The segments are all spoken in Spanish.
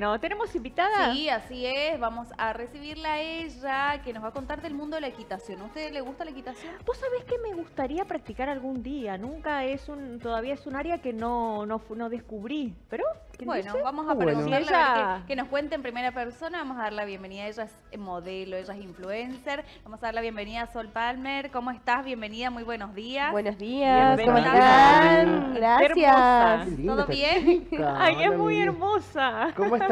bueno, ¿tenemos invitada? Sí, así es. Vamos a recibirla a ella, que nos va a contar del mundo de la equitación. ¿A usted le gusta la equitación? Vos sabés que me gustaría practicar algún día. Nunca es un, todavía es un área que no, no, no descubrí. Pero, ¿quién Bueno, dice? vamos a bueno. preguntarle a ver Ella- que, que nos cuente en primera persona. Vamos a dar la bienvenida. Ella es modelo, ella es influencer. Vamos a dar la bienvenida a Sol Palmer. ¿Cómo estás? Bienvenida, muy buenos días. Buenos días, ¿cómo Bienvenida. están? Gracias. ¿Todo bien? Ay, es muy hermosa. ¿Cómo estás?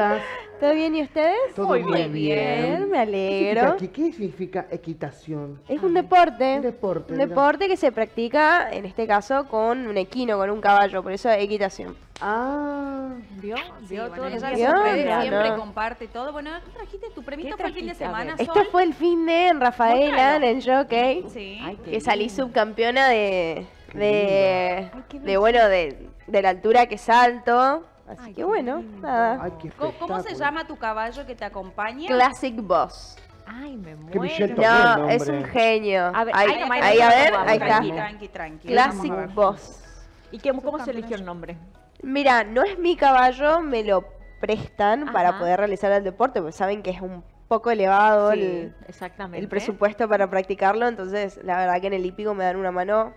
¿Todo bien y ustedes? Todo Muy muy Bien, me ¿Qué alegro. significa, ¿Qué significa equitación? Es un deporte. Un deporte, Un mira. deporte que se practica, en este caso, con un equino, con un caballo, por eso equitación. Ah, ¿Vio? Sí, ¿Vio bueno, todo siempre, siempre comparte todo. Bueno, trajiste tu premio. ¿Qué Esto fue el fin de semana, ver. Esto Sol. fue el fin de en Rafaela, en el jockey, Sí. Ay, que salí lindo. subcampeona de, de, Ay, de bueno, de, de la altura que salto. Así Ay, que bueno, lindo. nada. ay, qué ¿Cómo, cómo se llama tu caballo que te acompaña? Classic Boss. Ay, me Qué muero. No, es un genio. A ver, ahí, ahí nomás, ahí, a ver, ahí está. Tranqui, tranqui, tranqui. Classic. Boss. ¿Y qué, cómo se eligió el nombre? Mira, no es mi caballo, me lo prestan para poder realizar el deporte, porque saben que es un poco elevado Sí, el, exactamente. el presupuesto para practicarlo, entonces la verdad que en el hípico me dan una mano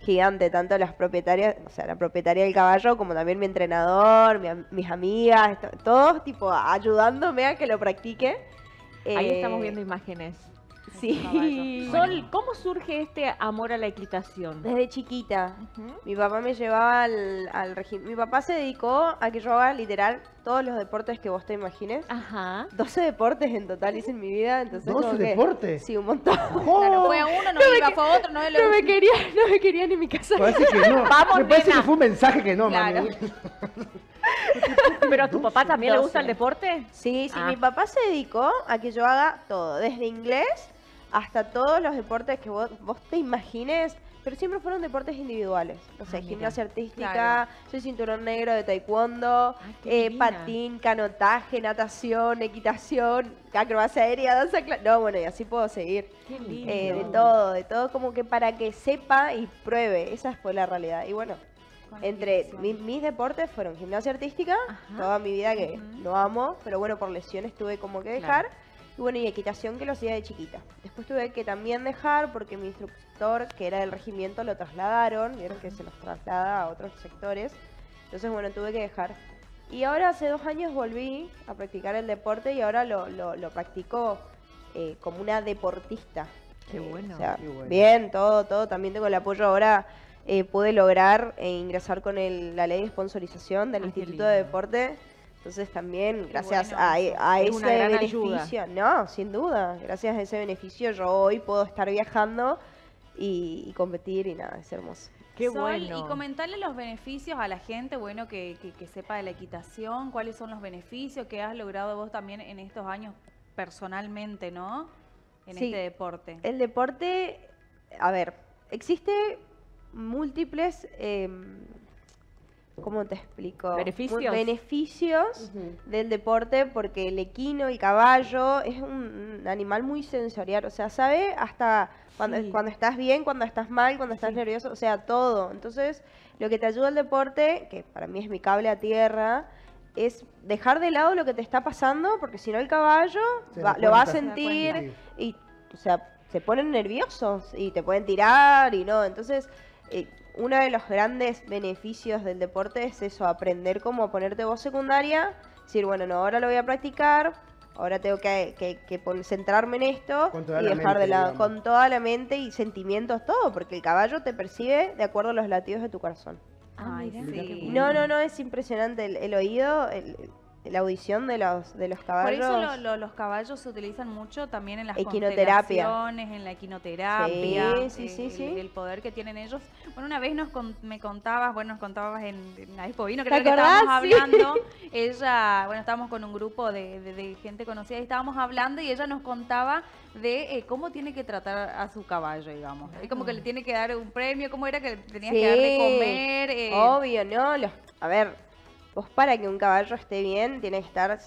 gigante, tanto las propietarias, o sea, la propietaria del caballo, como también mi entrenador, mi mis amigas, to- todos tipo ayudándome a que lo practique. Ahí Eh, estamos viendo imágenes. Sí. Sol, ¿cómo surge este amor a la equitación? Desde chiquita. Mi papá me llevaba al, al régimen. Mi papá se dedicó a que yo haga literal todos los deportes que vos te imagines. Ajá. 12 deportes en total hice en mi vida, entonces 12 como que- deportes. Sí, un montón. Claro, fue a uno, no, iba, fue a otro, no, No me quería, no me quería ni en mi casa. Parece que no. Vamos, Me parece nena. que fue un mensaje que no, Claro. mami. ¿Pero a tu papá también le gusta el 12. deporte? Sí, sí, Ah. mi papá se dedicó a que yo haga todo, desde inglés hasta todos los deportes que vos, vos te imagines, pero siempre fueron deportes individuales. No sé, Ah, gimnasia artística, Claro. soy cinturón negro de taekwondo, Ay, qué eh, patín, canotaje, natación, equitación, acrobacia aérea, danza No, bueno, y así puedo seguir. Qué lindo. Eh, de todo, de todo, como que para que sepa y pruebe. Esa fue la realidad. Y bueno, entre mi- mis deportes fueron gimnasia artística, Ajá. toda mi vida que Ujú. no amo, pero bueno, por lesiones tuve como que dejar. Y bueno, y equitación que lo hacía de chiquita. Después tuve que también dejar porque mi instructor, que era del regimiento, lo trasladaron. Vieron que se los traslada a otros sectores. Entonces, bueno, tuve que dejar. Y ahora hace dos años volví a practicar el deporte y ahora lo, lo, lo practico eh, como una deportista. Qué Eh, bueno. o sea, Qué bueno. bien, todo, todo. También tengo el apoyo ahora. eh, pude lograr ingresar con el- la ley de sponsorización del qué Instituto de. Deporte. Entonces también, gracias bueno a, eso. a Es ese ayuda. beneficio, no, sin duda, gracias a ese beneficio yo hoy puedo estar viajando y, y competir y nada, es hermoso. Qué Sol, bueno. Y comentarle los beneficios a la gente, bueno, que, que- que sepa de la equitación, cuáles son los beneficios que has logrado vos también en estos años personalmente, ¿no? En Sí. este deporte. El deporte, a ver, existe múltiples, em, ¿cómo te explico? ¿Beneficios? Beneficios del deporte porque el equino, el caballo, es un, animal muy sensorial, o sea, sabe hasta cuando, Sí. cuando estás bien, cuando estás mal, cuando estás Sí. nervioso, o sea, todo. Entonces, lo que te ayuda el deporte, que para mí es mi cable a tierra, es dejar de lado lo que te está pasando, porque si no el caballo va- lo va a sentir y, o sea, se ponen nerviosos y te pueden tirar y no. Entonces, eh, uno de los grandes beneficios del deporte es eso, aprender cómo ponerte voz secundaria, decir, bueno, no, ahora lo voy a practicar, ahora tengo que, que- que pon- centrarme en esto Con toda y la dejar de mente, lado con toda la mente y sentimientos, todo, porque el caballo te percibe de acuerdo a los latidos de tu corazón. Ah, Ay, sí. No, no, no, es impresionante el, el oído, el- la audición de los, de los Por caballos. eso lo- lo- los caballos se utilizan mucho también en las constelaciones, en la equinoterapia, Sí, sí, sí, el, poder que tienen ellos. Bueno, una vez nos con- me contabas, bueno, nos contabas en, en la Expo Vino, ¿Te creo que estábamos hablando, ella, bueno, estábamos con un grupo de, de- de gente conocida y estábamos hablando y ella nos contaba de eh, cómo tiene que tratar a su caballo, digamos. Es como que le tiene que dar un premio, cómo era que tenías que dar de Sí, comer. eh, Obvio, ¿no? Los, a ver, vos para que un caballo esté bien, tiene que estar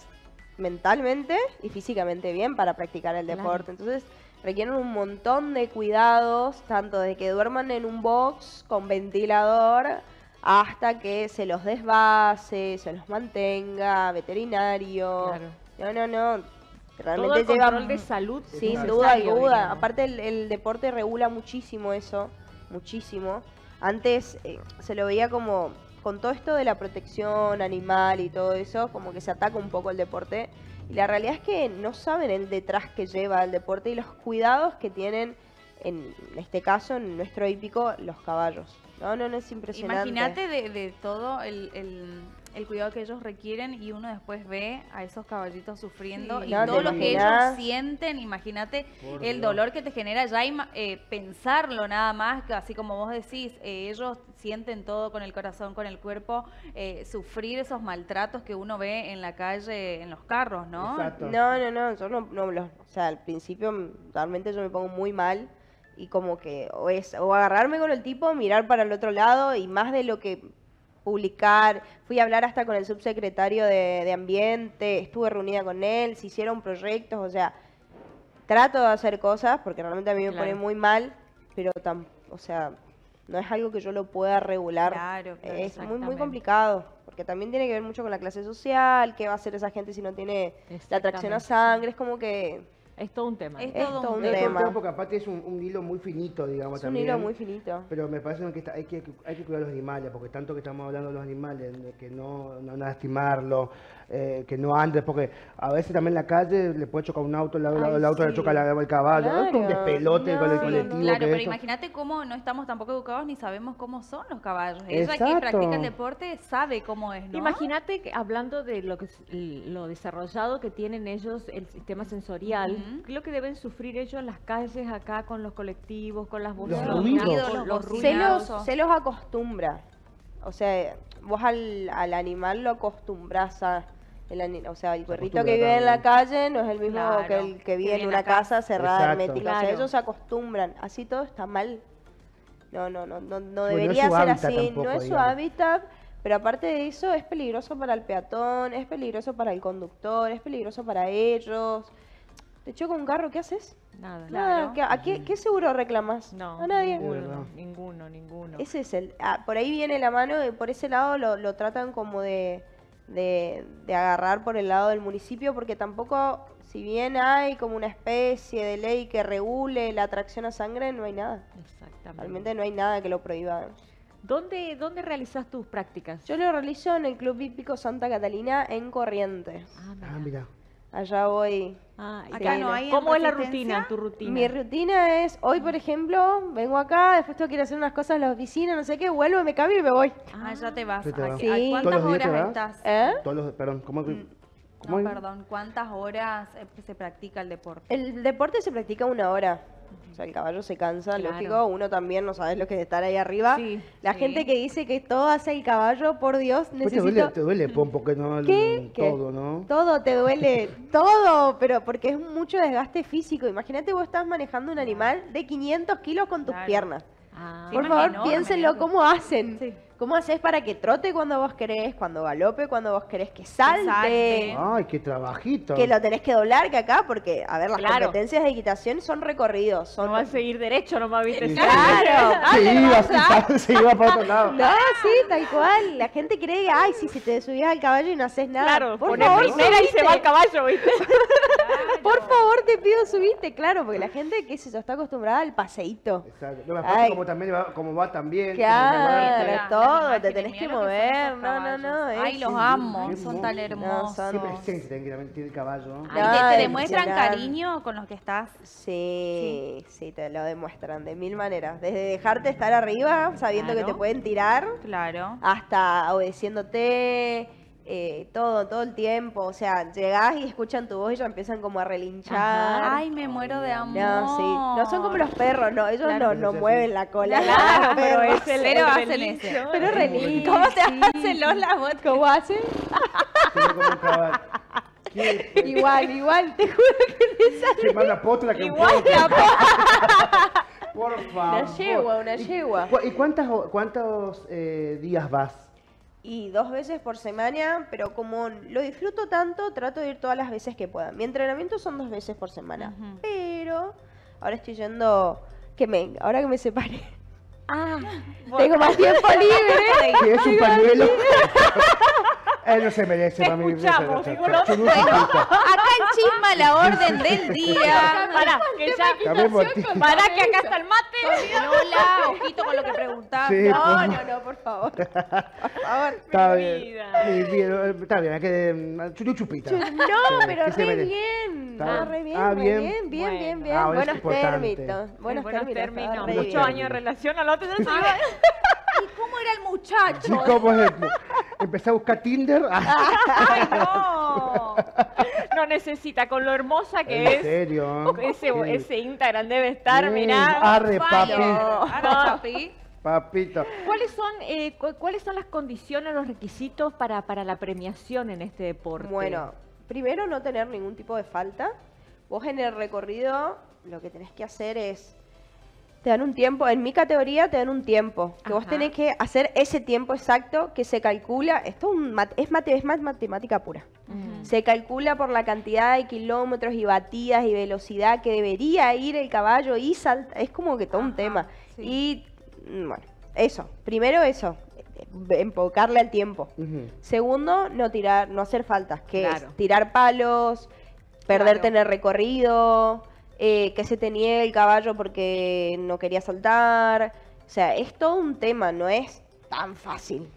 mentalmente y físicamente bien para practicar el Claro. deporte. Entonces, requieren un montón de cuidados, tanto de que duerman en un box con ventilador, hasta que se los desvase, se los mantenga, veterinario. Claro. No, no, no. Todo Realmente el lleva control de salud. sin duda alguna. Aparte el, el deporte regula muchísimo eso, muchísimo. Antes eh, se lo veía como con todo esto de la protección animal y todo eso, como que se ataca un poco el deporte. Y la realidad es que no saben el detrás que lleva el deporte y los cuidados que tienen, en este caso, en nuestro hípico, los caballos. No, no, no es impresionante. Imagínate de, todo el- el cuidado que ellos requieren y uno después ve a esos caballitos sufriendo Sí. y No, todo lo que ellos sienten, imagínate Por el Dios. dolor que te genera ya eh, pensarlo nada más, que así como vos decís, eh, ellos sienten todo con el corazón, con el cuerpo, eh, sufrir esos maltratos que uno ve en la calle, en los carros, ¿no? Exacto. No, no, no, yo no, no los- o sea, al principio realmente yo me pongo muy mal y como que o es o agarrarme con el tipo, mirar para el otro lado y más de lo que publicar, fui a hablar hasta con el subsecretario de, de ambiente, estuve reunida con él, se hicieron proyectos, o sea, trato de hacer cosas porque realmente a mí me Claro. pone muy mal, pero tam, o sea, no es algo que yo lo pueda regular. Claro, claro, es muy muy complicado, porque también tiene que ver mucho con la clase social, qué va a hacer esa gente si no tiene la atracción a sangre, es como que Es todo un tema. Es ¿no? es todo todo un un Es todo un tema. tema porque aparte es un, un hilo muy finito, digamos, Es un también. hilo muy finito. Pero me parece que está- hay, que hay que cuidar a los animales, porque tanto que estamos hablando de los animales, de que no, no lastimarlo, eh, que no andes, porque a veces también en la calle le puede chocar un auto, el, el Ay, auto le sí. choca la- el caballo, es como un Claro. despelote con el colectivo. Claro, que pero imagínate cómo no estamos tampoco educados ni sabemos cómo son los caballos. Ella que practica el deporte sabe cómo es, ¿no? Imagínate que hablando de lo que es- lo desarrollado que tienen ellos el sistema sensorial, Ujú. ¿qué es lo que deben sufrir ellos en las calles acá con los colectivos, con las Los bocinas, ruidos. Los ruidos? Se los, se los acostumbra. O sea, vos al, al animal lo acostumbras a... El, o sea, el perrito que vive en la calle no es el mismo Claro, que el que vive que en una casa. casa cerrada, Exacto. hermética. O sea, Claro. ellos se acostumbran. Así todo está mal. No, no, no, no, no no debería su ser así. tampoco, no es su digamos. hábitat. Pero aparte de eso, es peligroso para el peatón, es peligroso para el conductor, es peligroso para ellos. Te choca un carro, ¿qué haces? Nada. Nada, Claro. ¿qué- ¿A qué, qué seguro reclamas? No, a nadie. ninguno, ninguno, ninguno. Ese es el. ah, por ahí viene la mano, y por ese lado lo, lo tratan como de, de, de agarrar por el lado del municipio, porque tampoco, si bien hay como una especie de ley que regule la atracción a sangre, no hay nada. Exactamente. Realmente no hay nada que lo prohíba. ¿Dónde, ¿Dónde realizas tus prácticas? Yo lo realizo en el Club Hípico Santa Catalina en Corrientes. Ah, Ah, mira. Allá voy. Ah, Acá no hay ¿Cómo es la rutina, tu rutina? Mi rutina es, hoy por ejemplo, vengo acá, después tengo que ir a hacer unas cosas en la oficina, no sé qué, vuelvo, me cambio y me voy. Ah, ya te vas. Sí, te ¿A vas. qué- a Sí. ¿Cuántas ¿Todos los días te horas estás? ¿Eh? Todos los, perdón, ¿cómo, Mm, cómo No, es? perdón. ¿Cuántas horas eh, se practica el deporte? El deporte se practica una hora. O sea, el caballo se cansa, Claro. lógico. Uno también no sabe lo que es estar ahí arriba. Sí, La sí. gente que dice que todo hace el caballo, por Dios, Pues te duele, necesito... te duele pon, porque no ¿Qué? ¿Qué? todo, ¿no? Todo te duele, todo, pero porque es mucho desgaste físico. Imagínate vos estás manejando un animal de 500 kilos con tus Claro. piernas. Ah, Por favor, enorme, piénsenlo cómo hacen. Sí. ¿Cómo haces para que trote cuando vos querés, cuando galope cuando vos querés, que salte? salte. Ay, qué trabajito. Que lo tenés que doblar, que acá, porque, a ver, las Claro. competencias de equitación son recorridos. Son... no vas a seguir derecho nomás, ¿viste? Sí. Claro. Se iba, se, se iba para otro lado. No, sí, tal cual. La gente cree, ay, si, si te subías al caballo y no haces nada. Claro, por pone favor, primera y se va al caballo, ¿viste? Por favor, te pido subiste, claro, porque la gente, qué sé yo, está acostumbrada al paseíto. Exacto. No, aparte Ay. como también va, como va también. Claro, Las todo, te imágenes, tenés que mirá lo que son mover, esos no, no, no, caballos. Ay, es- los amo, son tan hermosos. son- Qué presencia también, también tiene el caballo. Ay, ¿te, demuestran impresionante. cariño con los que estás? Sí, sí, te lo demuestran de mil maneras. Desde dejarte estar arriba, sabiendo que te pueden tirar, Claro. hasta obedeciéndote, eh, todo, todo el tiempo. O sea, llegás y escuchan tu voz y ya empiezan como a relinchar. Ajá. Ay, me muero de amor. No, sí. No son como los perros, no. Ellos Claro. no, no mueven la cola. Claro, pero es el- Pero el hacen relincho. ese. Pero Sí. relinchos. ¿Cómo se sí. hacen los la voz? ¿Cómo hacen? ¿Qué? igual, igual, te juro que te sale. Que más la postra que un Igual la Por favor. Una yegua, una ¿Y yegua. ¿Y cuántas, cuántos eh, días vas? Y dos veces por semana, pero como lo disfruto tanto, trato de ir todas las veces que pueda. Mi entrenamiento son dos veces por semana. Pero ahora estoy yendo, que me, ahora que me separé, Ah, Tengo más tiempo libre. Es un pañuelo. Él no se merece mí. escuchamos. Acá el chisme a la orden del día. Pará, que ya. Pará, que acá está el mate. Lola, ojito con lo que preguntás. No, no, no, por favor. Por favor. Está Mi bien. Está bien, hay que. mm, Churuchupita. No, pero Ah, bien. re bien, Ah, re bien. bien, bien, Bueno. bien, bien. Ah, bueno, Buenos términos. Buenos, Buenos términos. términos. re Mucho Muchos años en relación al otro. ¿Y cómo era el muchacho? Sí, ¿cómo es? Empecé a buscar Tinder. Ay, no. No necesita, con lo hermosa que ¿En es. serio? Ese, Sí. ese Instagram debe estar, Mm, mirá. Arre, papi. Arre, papi. Papito. ¿Cuáles son, eh, cu- ¿Cuáles son las condiciones, los requisitos para, para la premiación en este deporte? Bueno, primero no tener ningún tipo de falta. Vos en el recorrido lo que tenés que hacer es, te dan un tiempo, en mi categoría te dan un tiempo, que vos tenés que hacer ese tiempo exacto que se calcula, esto es, un mat- es, mate- es más matemática pura. Se calcula por la cantidad de kilómetros y batidas y velocidad que debería ir el caballo y salta. Es como que todo un tema. sí. Y mm, bueno, eso. Primero eso, enfocarle al tiempo. Segundo, no tirar, no hacer faltas, que Claro. es tirar palos, perderte Claro. en el recorrido, eh, que se te niegue el caballo porque no quería saltar. O sea, es todo un tema, no es tan fácil.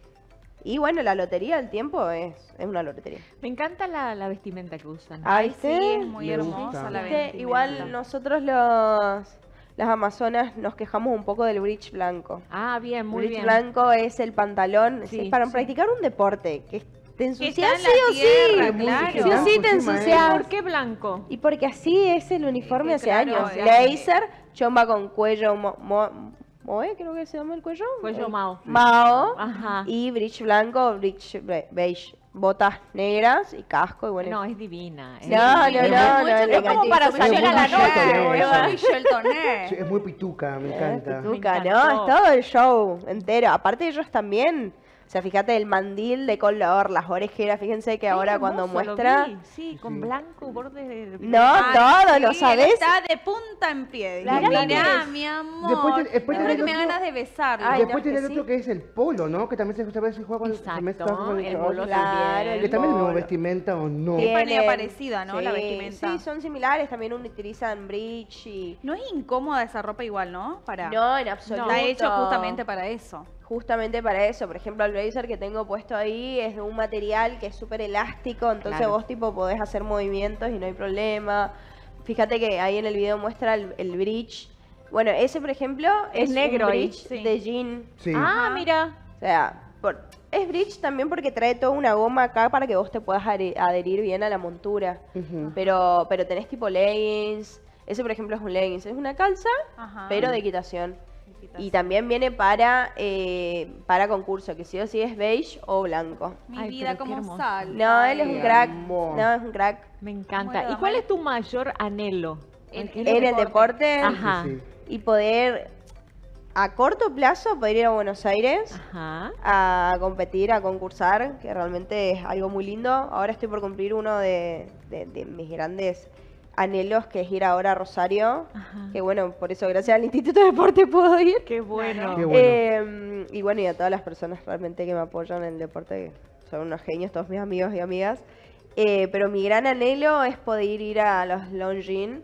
Y bueno, la lotería del tiempo es, es una lotería. Me encanta la, la vestimenta que usan. Ah, Ay, sí, es muy Me hermosa gusta. la vestimenta. Igual nosotros los, las amazonas nos quejamos un poco del bridge blanco. Ah, bien, muy bridge bien. blanco es el pantalón, es para sí. practicar un deporte, que te ensucias sí o tierra, sí. claro. Sí o sí te ensucias. ¿Por qué blanco? Y porque así es el uniforme hace claro, años. es- Blazer, chomba con cuello mo, mo- moe, creo que se llama el cuello. Cuello Eh, mao. Mao. Ajá. Y bridge blanco, bridge be- beige. Botas negras y casco y bueno. No, es divina. es No, no, divina. no, no, Es le como para salir a la noche, ¿no? Sí, es muy pituca, me encanta. Tuca, Me ¿no? Es todo el show entero. Aparte ellos también. O sea, fíjate el mandil de color, las orejeras. Fíjense que ahora cuando muestra... Sí, con Sí. blanco, borde de... No, todo, sí, ¿lo él sabés? Está de punta en pie. Mirá, es. mi amor. Después te- después Yo tenés creo que me ganas de besarlo. Ay, Después tiene el otro sí. que es el polo, ¿no? Que también se, se juega con el polo también. Que también es mismo vestimenta o no. Tienen- parecida, ¿no? La vestimenta. Sí, son similares. También utilizan bridge y... No es incómoda esa ropa igual, ¿no? Para... No, en absoluto. Está hecho justamente para eso. Justamente para eso. Por ejemplo, el blazer que tengo puesto ahí es de un material que es súper elástico, entonces Claro. vos tipo podés hacer movimientos y no hay problema. Fíjate que ahí en el video muestra el, el bridge. Bueno, ese por ejemplo Es es, negro un bridge sí. de jean. Sí. Ah, mira. O sea, por- es bridge también porque trae toda una goma acá para que vos te puedas adhe- adherir bien a la montura. Pero, pero tenés tipo leggings. Ese por ejemplo es un leggings, es una calza, Ajá. pero de equitación. Y también viene para, eh, para concurso, que sí o sí es beige o blanco. Mi Ay, vida como sal. No, él es un crack. No, es un crack. Me encanta. ¿Y cuál es tu mayor anhelo? En- ¿Qué es en En el deporte Ajá. Sí, sí. y poder a corto plazo poder ir a Buenos Aires Ajá. a competir, a concursar, que realmente es algo muy lindo. Ahora estoy por cumplir uno de, de- de mis grandes anhelos, que es ir ahora a Rosario. Ajá. Que bueno, por eso gracias al Instituto de Deporte puedo ir. Qué bueno. Qué bueno. Eh, y bueno, y a todas las personas realmente que me apoyan en el deporte, que son unos genios, todos mis amigos y amigas. Eh, pero mi gran anhelo es poder ir a los Longines,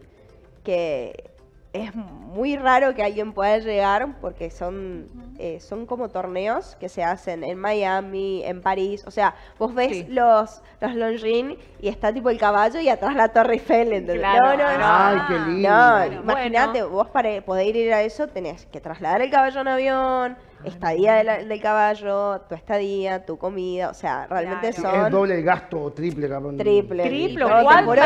que es muy raro que alguien pueda llegar porque son, eh, son como torneos que se hacen en Miami, en París. O sea, vos ves Sí. los, los Longines y está tipo el caballo y atrás la Torre Eiffel. ¿entendés? Claro. No, no, no. Ay, qué lindo. No, Bueno. imagínate, vos para poder ir a eso tenés que trasladar el caballo en avión, estadía de la- del caballo, tu estadía, tu comida, o sea, realmente Claro. Sí, es son doble el gasto o triple, cabrón. triple. Que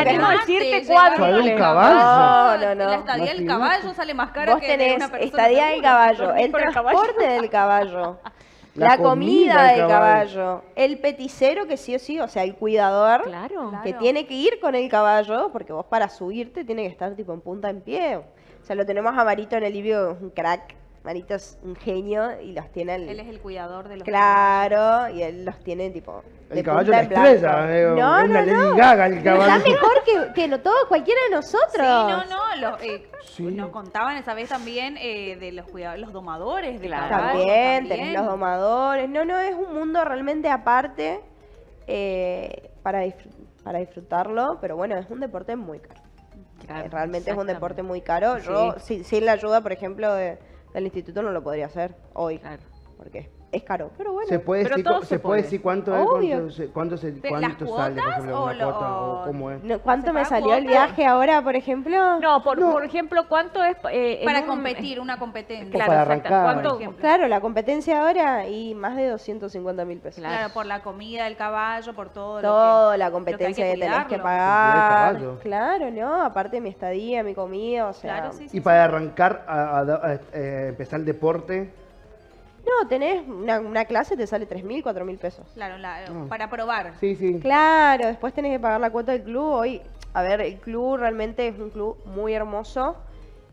tenemos no. decirte cuádruple. un caballo. No, no, no. La estadía del caballo sale más cara Vos que de tenés una persona estadía del caballo, el transporte del caballo, La la, comida comida del caballo. caballo, el peticero que sí o sí, o sea, el cuidador Claro. Claro. que tiene que ir con el caballo, porque vos para subirte tiene que estar tipo en punta en pie. O sea, lo tenemos a Marito en el libro, un crack. Marito es un genio y los tiene al- Él es el cuidador de los Claro, y él los tiene tipo. El de caballo la blanco. estrella, eh, No, es no, una Lady no. Gaga el Está mejor que, que no todo, cualquiera de nosotros. Sí, no, no, los, eh, Sí. nos contaban esa vez también eh, de los cuidadores, los domadores de Claro. caballos También, tenés los domadores. No, no, es un mundo realmente aparte eh, para, disfr- para disfrutarlo, pero bueno, es un deporte muy caro. Claro, realmente es un deporte muy caro. Yo, si- sin la ayuda, por ejemplo, de- del instituto, no lo podría hacer hoy. Porque es caro. Pero bueno, ¿Se puede, Pero decir, todo se se puede decir cuánto es, cuánto, se- cuánto, se- ¿De cuánto las sale, por ejemplo, o una lo- cuota o cómo es? No, ¿cuánto ¿Se me salió el viaje ahora, por ejemplo? No, por, No. por ejemplo, ¿cuánto es eh, para un- competir, una competencia. Claro. Claro, para exacto. arrancar. ¿Cuánto- Por ejemplo. Claro, la competencia ahora y más de 250 mil pesos. Claro. Claro, por la comida del caballo, por todo. Todo, lo la que, competencia lo que, que hay tenés que pagar. caballo. Claro, ¿no? Aparte mi estadía, mi comida, o sea... Claro, sí, sí. Y para arrancar a, a- a- eh, empezar el deporte, No, tenés una, una clase, te sale 3 mil, 4 mil pesos. Claro, la- Ah. para probar. sí, sí. Claro, después tenés que pagar la cuota del club. Hoy, a ver, el club realmente es un club muy hermoso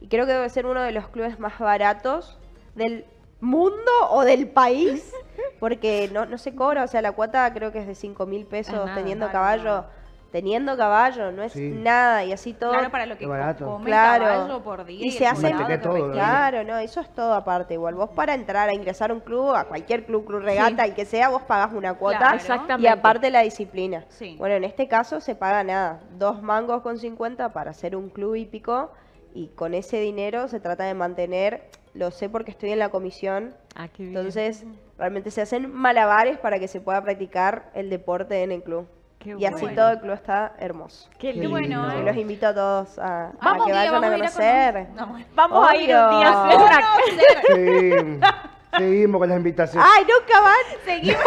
y creo que debe ser uno de los clubes más baratos del mundo o del país, porque no, no se cobra, o sea, la cuota creo que es de 5 mil pesos nada, teniendo claro, caballo. nada. Teniendo caballo, no es Sí. nada, y así todo. Claro, para lo que come Claro. caballo por día. Y se el hace- todo. Claro, no, eso es todo aparte. Igual vos para entrar a ingresar a un club, a cualquier club, club regata, el que sea, vos pagás una cuota. Claro. Exactamente. Y aparte la disciplina. Sí. Bueno, en este caso se paga nada, dos mangos con 50 para hacer un club hípico y con ese dinero se trata de mantener, lo sé porque estoy en la comisión, Ah, qué bien. entonces realmente se hacen malabares para que se pueda practicar el deporte en el club. Qué y así bueno. todo el club está hermoso. Qué lindo. bueno. Y los invito a todos a, a que vayan a vamos a ir a conocer. No. Vamos a ir un día a. Sí. Seguimos con las invitaciones. ¡Ay, nunca van! Seguimos,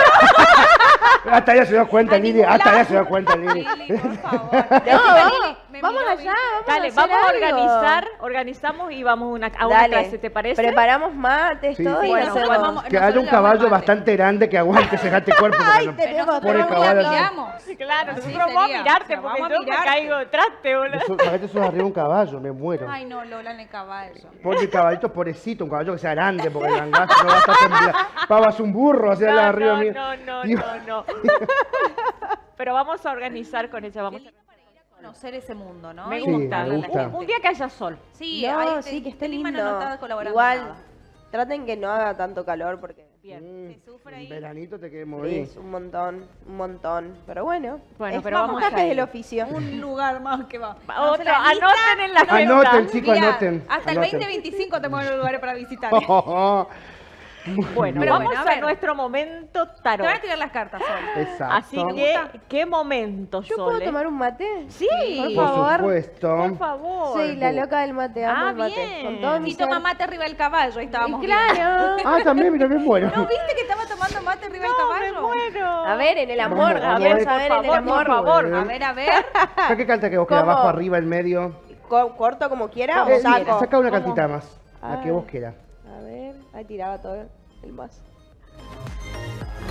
Hasta ya se dio cuenta, Lili. Hasta ya se dio cuenta, Lili. Lili, por favor. No, Encima vamos, Lili me vamos miró, allá, vamos Dale, a hacer vamos a algo. organizar, organizamos y vamos una, a una Dale, clase, ¿te parece? Preparamos mates, Sí, todo sí. y Bueno, vamos- Que haya un caballo bastante grande que aguante semejante cuerpo. porque Ay, no- tenemos Pero Pobre nosotros caballo. miramos. Claro, Así nosotros vamos a mirarte O sea, porque vamos a yo me caigo de traste, boludo. Imagínate eso arriba un caballo, me muero. Ay, no, Lola en el caballo. Pobre el caballito, pobrecito, un caballo que sea grande, porque el langazo no va a estar temblando. Pavas un burro hacia No, la arriba no, mío. no, no, no. Pero vamos a organizar con ella, vamos a... Conocer ese mundo, ¿no? Me Sí, gusta. me gusta. Un, un día que haya sol. Sí, no, ahí te- sí, que esté Lima lindo. Igual, nada. traten que no haga tanto calor porque Bien. mm, Se sufre ahí. En veranito te quedé morir. es un montón, un montón. Pero bueno, Bueno, es pero vamos a del oficio. Un lugar más que va. Otro, lista. anoten en la Anoten, agenda. chicos, Mira, anoten. Hasta el anoten. 2025 tenemos lugares para visitar. Bueno, Pero vamos bueno, a nuestro momento Te tarot. van a tirar las cartas, Sol. Exacto. Así que, ¿qué momento, ¿Yo puedo tomar un mate? Sí, Por Por favor. supuesto. Por favor. Soy la loca del mate, amo Ah, el mate. bien. Con todo mi Y toma mate arriba del caballo, ahí estábamos Y claro. Ah, también, mira, me muero. ¿No viste que estaba tomando mate arriba del No, me caballo? muero. A ver, en el amor, A A ver, ver, vamos por a ver en el amor. por favor. A ver, a ver. ¿Para qué carta que vos? ¿Cómo? ¿Abajo, arriba, en medio? Co- ¿Corto como quiera o Eh, saco? saca una ¿Cómo? cartita más. La que vos quieras. Ahí tiraba todo el más.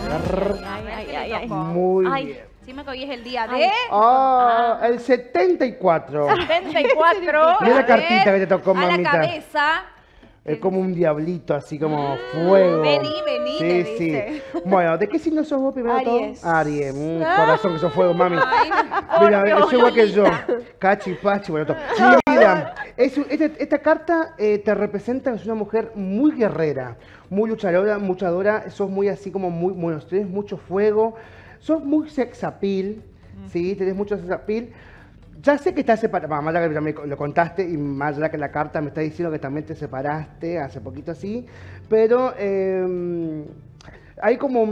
Ay, ay, ¿qué ay, ay. Muy Ay. bien. Que hoy es el día de... Ah, el 74. 74. Mira la cartita que te tocó, A la mamita. cabeza. Es como un diablito, así como fuego. Vení, vení, Sí, sí. Bueno, ¿de qué signo sos vos primero todo? Aries. Aries. Mm, corazón que sos fuego, mami. Ay, Mira, es igual que yo. Cachi, pachi, bueno, todo. Mi vida, es un- esta, esta carta eh, te representa, es una mujer muy guerrera, muy luchadora, luchadora, sos muy así como muy, bueno, tenés mucho fuego, sos muy sex appeal, ¿sí? Tenés mucho sex appeal. Ya sé que estás separada, más allá que me lo contaste y más allá que la carta me está diciendo que también te separaste hace poquito así, pero eh, hay como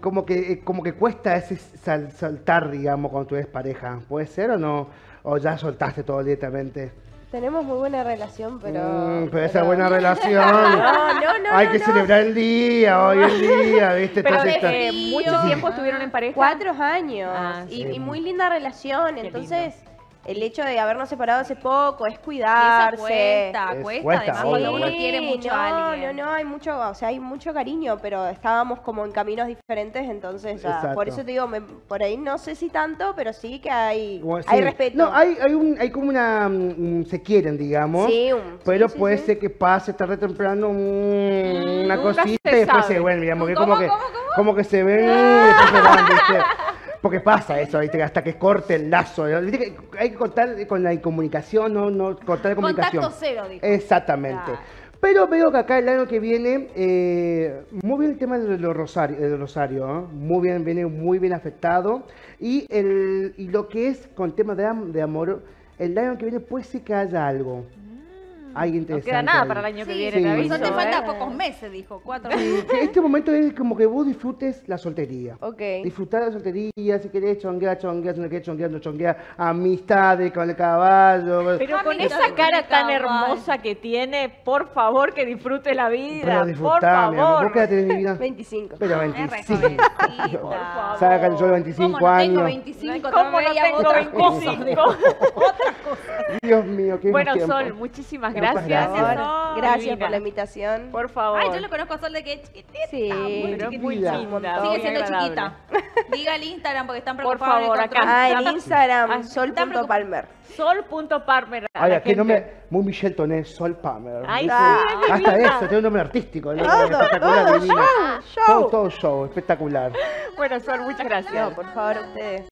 como que eh, como que cuesta ese sal- saltar, digamos, cuando tú eres pareja. ¿Puede ser o no? O ya soltaste todo directamente. Tenemos muy buena relación, pero... Mm, pero esa buena relación. No, no, no, Hay no, que no. celebrar el día, hoy el día, ¿viste? Pero eh, mucho tiempo estuvieron en pareja. Cuatro años. Ah, y, sí. y muy linda relación. Qué Entonces, el hecho de habernos separado hace poco, es Y eso cuidarse. cuesta, Es- cuesta, cuesta, además cuando uno quiere mucho no, a alguien. No, no, hay mucho, o sea, hay mucho cariño, pero estábamos como en caminos diferentes, entonces ya, por eso te digo, me- por ahí no sé si tanto, pero sí que hay, Bueno, hay sí. respeto. No, hay, hay, un, hay como una. mm, se quieren, digamos. Sí, un- pero sí, puede sí. ser que pase tarde o temprano mm, una Nunca cosita se y después sabe. se ven, digamos. que ¿Cómo, como que, cómo, cómo? como que se ven Porque pasa eso, ¿viste? Hasta que corte el lazo. ¿no? ¿Viste que Hay que cortar con la comunicación, no, no cortar la comunicación. Contacto cero, dijo. Exactamente. Claro. Pero veo que acá el año que viene, eh, muy bien el tema de los Rosario, de Rosario ¿eh? muy bien, viene muy bien afectado. Y, el, y lo que es con temas de, de amor, el año que viene puede ser que haya algo. Hay No interesante. queda nada ahí. para el año que viene, sí. te Solo aviso, te falta ¿eh? pocos meses, dijo. Cuatro meses. que este momento es como que vos disfrutes la soltería. Ok. Disfrutar de la soltería, si querés chonguear, chonguear, si no querés chonguear, no chonguear, amistades con el caballo. Pero con esa cara de tan caballo. hermosa que tiene, por favor que disfrute la vida. Pero por disfrutá, mi amor. favor. ¿Vos qué edad tenés, mi vida? 25. Pero Es re 25. jovencita. favor. Saca el sol 25 ¿Cómo no tengo años. 25? ¿Cómo no tengo otras cosas, 25? Dios mío, qué Bueno, tiempo. Sol, muchísimas gracias. gracias. Sol. Gracias Divina. por la invitación. Por favor. Ay, yo lo conozco a Sol de que es chiquitita. Sí, muy Pero muy linda. Sigue siendo chiquita. Diga el Instagram porque están Por preocupados. favor, en el acá. Ah, Están- Instagram, Ah, sol.palmer. Sol.parmer. a Ay, qué nombre gente. muy Michelle Toné, Sol Palmer. Ay. Ah, sí, es Hasta eso, tiene un nombre artístico. ¿no? Todo, espectacular, todo, show, show. Todo, todo show, espectacular. Bueno, Sol, muchas gracias. No, por favor, ustedes.